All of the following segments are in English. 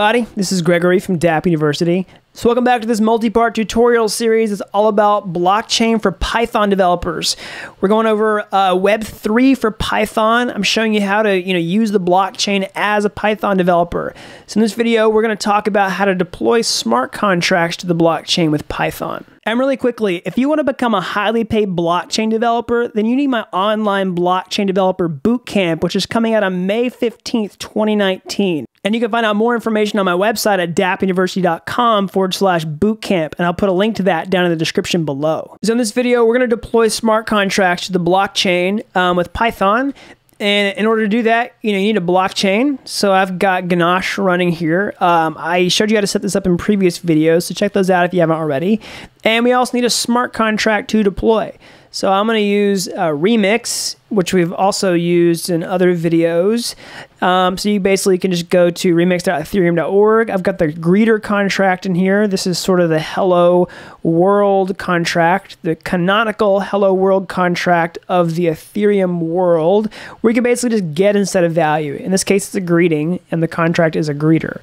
everybody. This is Gregory from Dapp University. So welcome back to this multi-part tutorial series. It's all about blockchain for Python developers. We're going over uh, Web3 for Python. I'm showing you how to you know use the blockchain as a Python developer. So in this video, we're going to talk about how to deploy smart contracts to the blockchain with Python. And really quickly, if you want to become a highly paid blockchain developer, then you need my online blockchain developer bootcamp, which is coming out on May 15th, 2019. And you can find out more information on my website at dappuniversity.com slash bootcamp. And I'll put a link to that down in the description below. So in this video, we're going to deploy smart contracts to the blockchain um, with Python. And in order to do that, you know, you need a blockchain. So I've got Ganache running here. Um, I showed you how to set this up in previous videos, so check those out if you haven't already. And we also need a smart contract to deploy. So I'm going to use uh, Remix, which we've also used in other videos. Um, so you basically can just go to remix.ethereum.org. I've got the greeter contract in here. This is sort of the hello world contract, the canonical hello world contract of the Ethereum world, where you can basically just get instead of value. In this case, it's a greeting, and the contract is a greeter.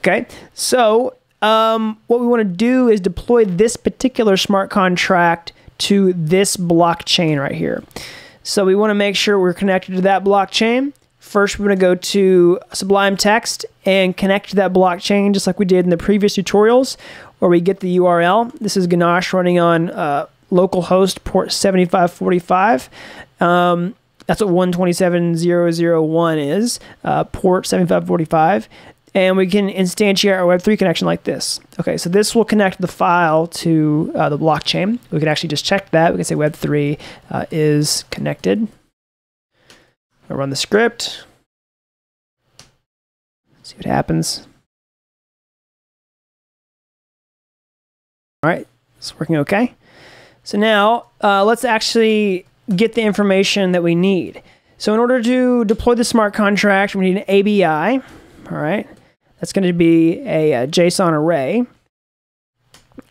Okay, so um, what we want to do is deploy this particular smart contract to this blockchain right here. So we want to make sure we're connected to that blockchain. First, we're going to go to Sublime Text and connect to that blockchain just like we did in the previous tutorials where we get the URL. This is Ganache running on uh, localhost port 7545. Um, that's what 127.001 is, uh, port 7545 and we can instantiate our Web3 connection like this. Okay, so this will connect the file to uh, the blockchain. We can actually just check that. We can say Web3 uh, is connected. I'll run the script. See what happens. All right, it's working okay. So now uh, let's actually get the information that we need. So in order to deploy the smart contract, we need an ABI. All right. That's going to be a, a, JSON array.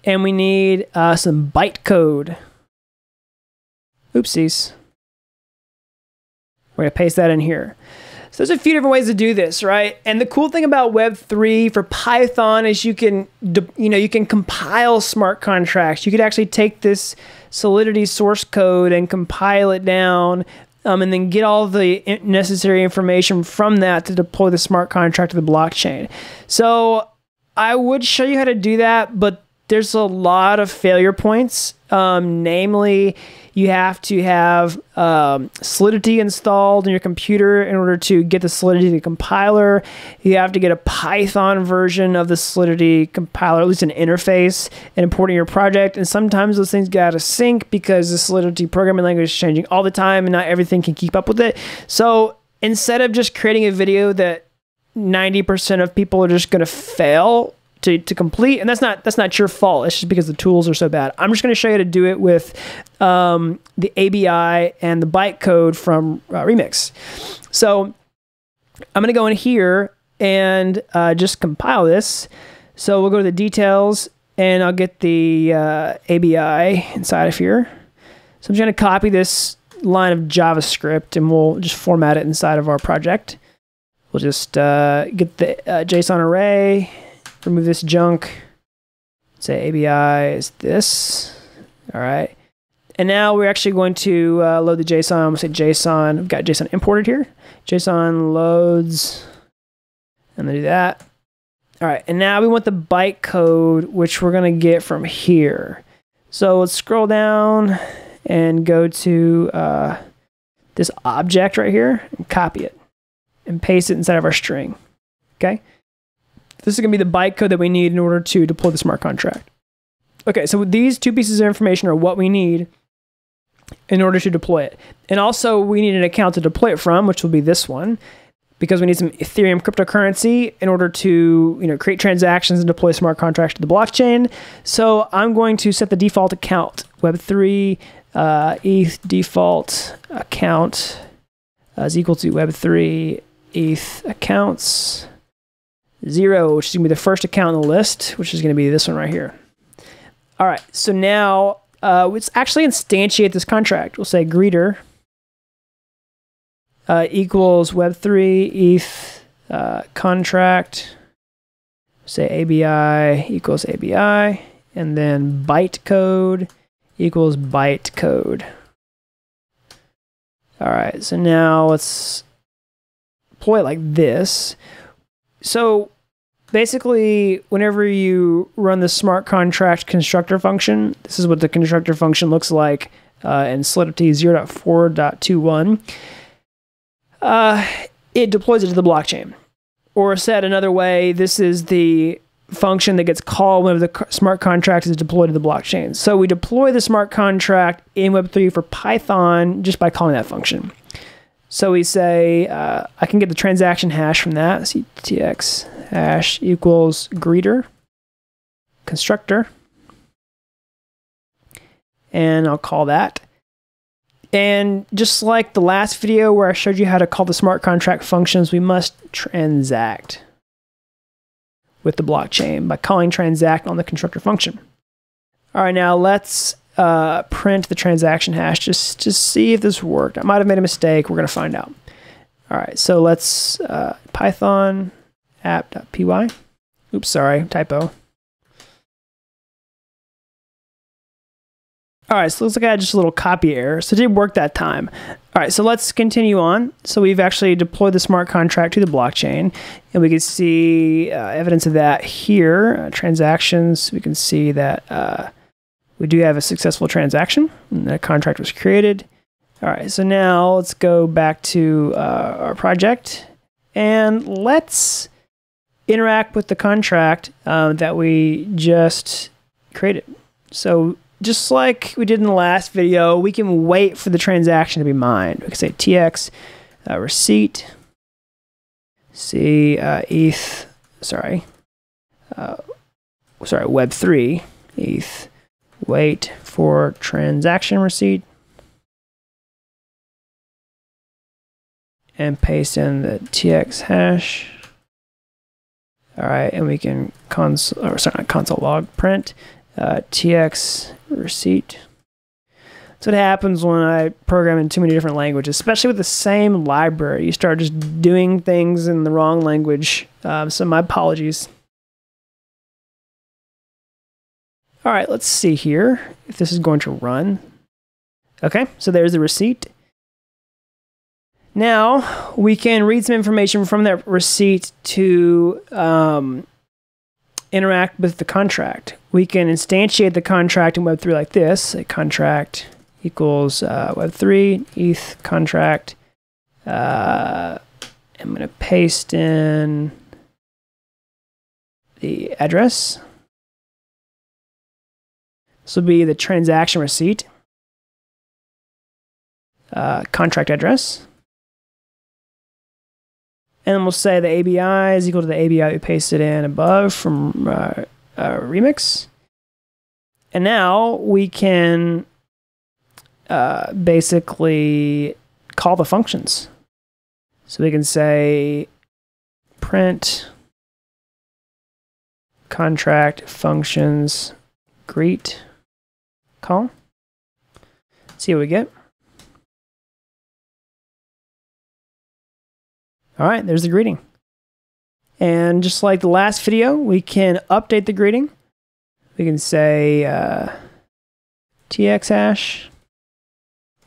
And we need uh, some bytecode. Oopsies. We're going to paste that in here. So there's a few different ways to do this, right? And the cool thing about Web3 for Python is you can, you know, you can compile smart contracts. You could actually take this Solidity source code and compile it down um, and then get all the necessary information from that to deploy the smart contract to the blockchain. So I would show you how to do that, but there's a lot of failure points. Um, namely, you have to have um, Solidity installed in your computer in order to get the Solidity compiler. You have to get a Python version of the Solidity compiler, at least an interface, and importing your project. And sometimes those things get out of sync because the Solidity programming language is changing all the time and not everything can keep up with it. So instead of just creating a video that 90% of people are just going to fail to, to complete and that's not that's not your fault. It's just because the tools are so bad. I'm just going to show you how to do it with um, the abi and the bytecode from uh, remix. So i'm going to go in here and uh, just compile this. So we'll go to the details and i'll get the uh, abi inside of here. So i'm just going to copy this line of javascript and we'll just format it inside of our project. We'll just uh, get the uh, json array remove this junk. Say ABI is this. All right. And now we're actually going to uh, load the JSON. We'll say JSON. We've got JSON imported here. JSON loads. And then do that. All right. And now we want the bytecode, which we're going to get from here. So let's scroll down and go to uh, this object right here and copy it and paste it inside of our string. Okay. This is going to be the bytecode that we need in order to deploy the smart contract. Okay, so these two pieces of information are what we need in order to deploy it. And also, we need an account to deploy it from, which will be this one, because we need some Ethereum cryptocurrency in order to you know create transactions and deploy smart contracts to the blockchain. So I'm going to set the default account Web3 uh, ETH default account uh, is equal to Web3 ETH accounts zero, which is going to be the first account on the list, which is going to be this one right here. All right, so now uh, let's actually instantiate this contract. We'll say greeter uh, equals Web3 ETH uh, contract say ABI equals ABI, and then bytecode equals bytecode. All right, so now let's deploy it like this. So basically, whenever you run the smart contract constructor function, this is what the constructor function looks like uh, in Solidity 0.4.21. Uh, it deploys it to the blockchain. Or said another way, this is the function that gets called whenever the smart contract is deployed to the blockchain. So we deploy the smart contract in Web3 for Python just by calling that function. So we say, uh, I can get the transaction hash from that. CTX hash equals greeter constructor. And I'll call that. And just like the last video where I showed you how to call the smart contract functions, we must transact with the blockchain by calling transact on the constructor function. All right, now let's uh, print the transaction hash just to see if this worked. I might have made a mistake. We're going to find out. All right, so let's uh, Python app.py. Oops, sorry, typo. All right, so looks like I had just a little copy error. So it did work that time. All right, so let's continue on. So we've actually deployed the smart contract to the blockchain, and we can see uh, evidence of that here. Uh, transactions, we can see that uh, we do have a successful transaction, and that contract was created. All right, so now let's go back to uh, our project, and let's interact with the contract uh, that we just created. So just like we did in the last video, we can wait for the transaction to be mined. We can say tx uh, receipt, see uh, ETH, sorry, uh, sorry, Web3, ETH, wait for transaction receipt, and paste in the tx hash. All right, and we can console, or sorry, console log print uh, tx receipt. That's what happens when I program in too many different languages, especially with the same library. You start just doing things in the wrong language. Um, so my apologies. All right, let's see here if this is going to run. Okay, so there's the receipt. Now we can read some information from that receipt to um, interact with the contract. We can instantiate the contract in Web3 like this. A contract equals uh, Web3 ETH contract. Uh, I'm going to paste in the address. This will be the transaction receipt, uh, contract address. And then we'll say the ABI is equal to the ABI we pasted in above from uh, uh, Remix. And now we can uh, basically call the functions. So we can say print contract functions greet call. See what we get. All right, there's the greeting. And just like the last video, we can update the greeting. We can say uh, tx hash,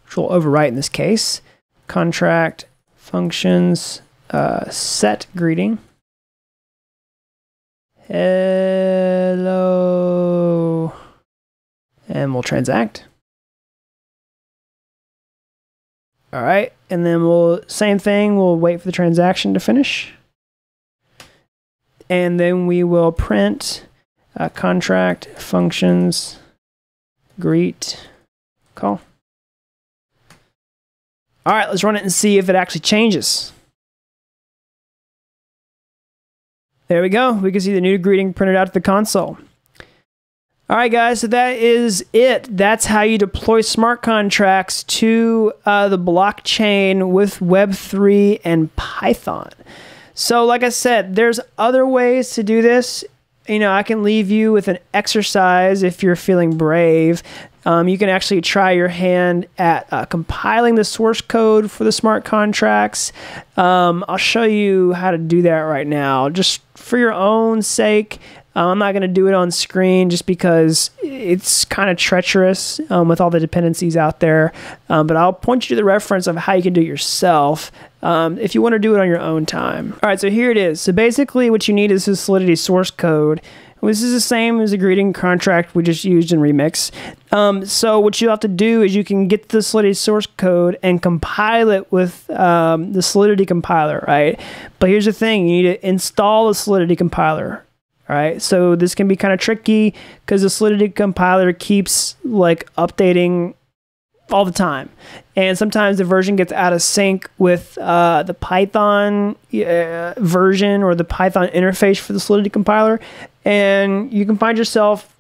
which will overwrite in this case, contract functions uh, set greeting. Hello. And we'll transact. All right, and then we'll, same thing, we'll wait for the transaction to finish. And then we will print uh, contract functions greet call. All right, let's run it and see if it actually changes. There we go. We can see the new greeting printed out to the console. All right, guys, so that is it. That's how you deploy smart contracts to uh, the blockchain with Web3 and Python. So, like I said, there's other ways to do this. You know, I can leave you with an exercise if you're feeling brave. Um, you can actually try your hand at uh, compiling the source code for the smart contracts. Um, I'll show you how to do that right now, just for your own sake. Um, I'm not going to do it on screen just because it's kind of treacherous um, with all the dependencies out there. Um, but I'll point you to the reference of how you can do it yourself um, if you want to do it on your own time. All right, so here it is. So basically, what you need is the Solidity source code. This is the same as the greeting contract we just used in Remix. Um, so what you have to do is you can get the Solidity source code and compile it with um, the Solidity compiler, right? But here's the thing: you need to install the Solidity compiler. Right, so this can be kind of tricky because the Solidity compiler keeps like updating all the time, and sometimes the version gets out of sync with uh, the Python uh, version or the Python interface for the Solidity compiler, and you can find yourself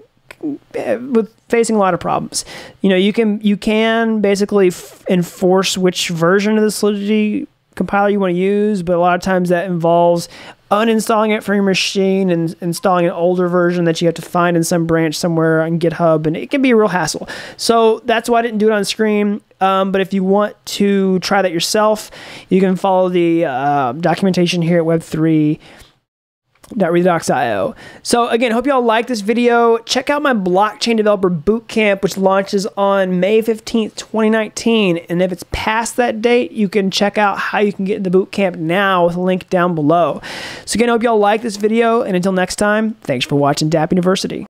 eh, with facing a lot of problems. You know, you can you can basically enforce which version of the Solidity compiler you want to use, but a lot of times that involves uninstalling it from your machine and installing an older version that you have to find in some branch somewhere on GitHub, and it can be a real hassle. So that's why I didn't do it on screen. Um, but if you want to try that yourself, you can follow the uh, documentation here at Web3 Redox.io. So again, hope y'all like this video. Check out my blockchain developer bootcamp, which launches on May 15th, 2019. And if it's past that date, you can check out how you can get in the bootcamp now with a link down below. So again, hope y'all like this video. And until next time, thanks for watching Dapp University.